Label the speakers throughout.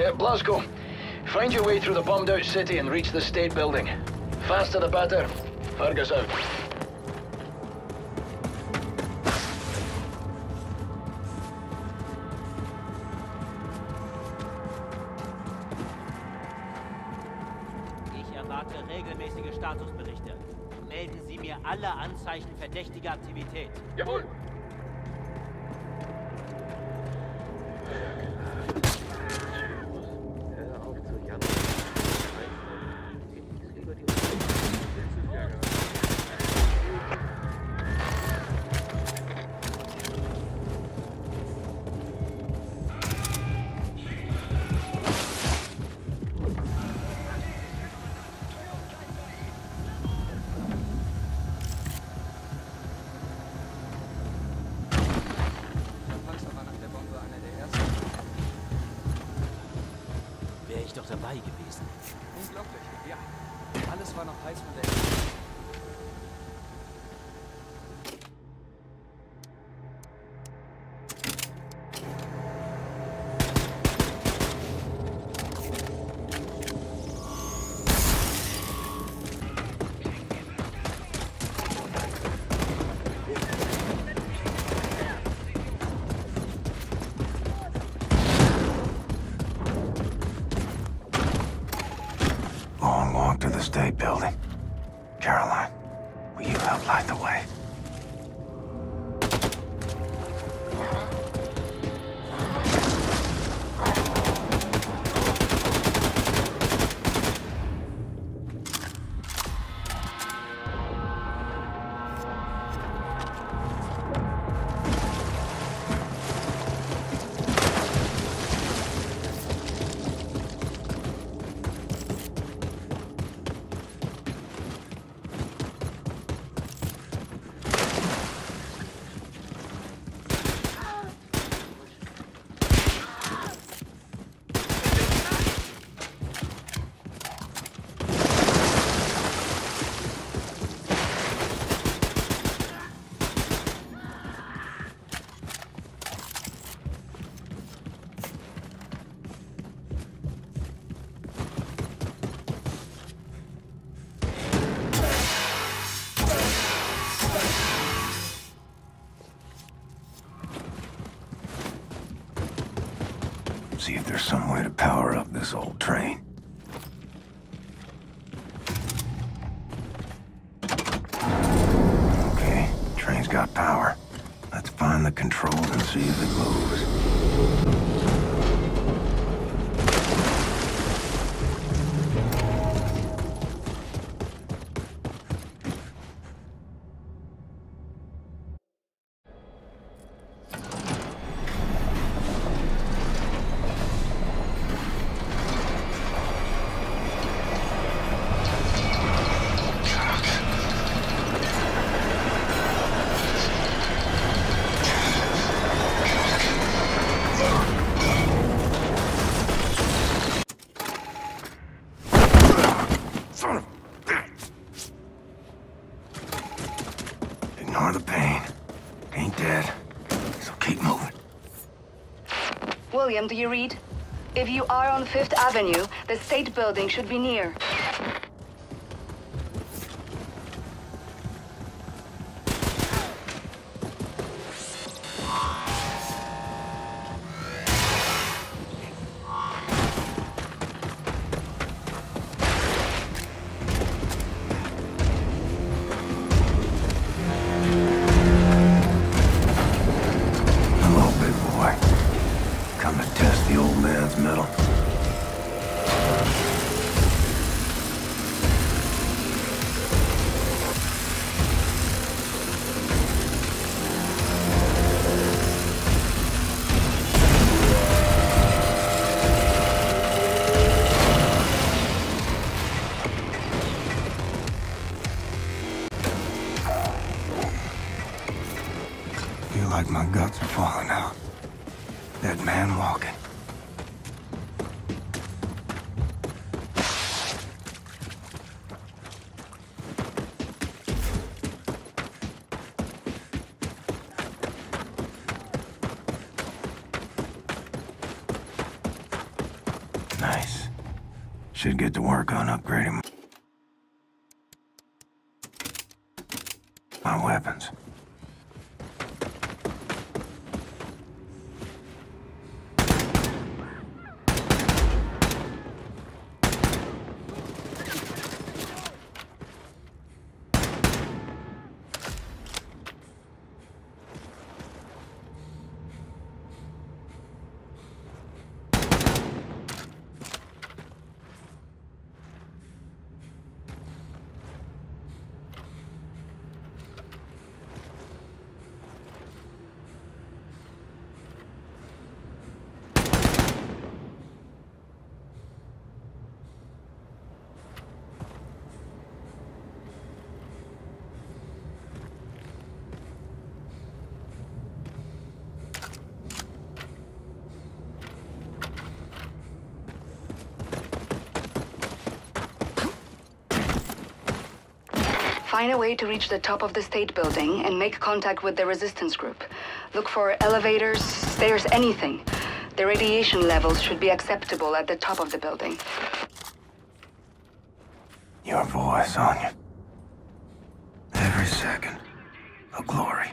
Speaker 1: Okay, Blasco. Find your way through the bombed out city and reach the state building. Faster the better. Fergus out.
Speaker 2: Ich erwarte regelmäßige Statusberichte. Melden Sie mir alle Anzeichen verdächtiger Aktivität.
Speaker 1: Jawohl.
Speaker 2: Dabei gewesen.
Speaker 3: Unglaublich, ja. Alles war noch heiß von der ersten.
Speaker 4: State building. Caroline, will you help light the way? See if there's some way to power up this old train. Okay, train's got power. Let's find the controls and see if it moves.
Speaker 5: William, do you read? If you are on Fifth Avenue, the state building should be near.
Speaker 4: Like my guts are falling out. That man walking. Nice. Should get to work on upgrading my weapons.
Speaker 5: Find a way to reach the top of the state building and make contact with the resistance group. Look for elevators, stairs, anything. The radiation levels should be acceptable at the top of the building.
Speaker 4: Your boy, Sonya. Every second. A glory.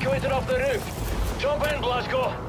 Speaker 1: Evacuated off the roof. Jump in, Blazko.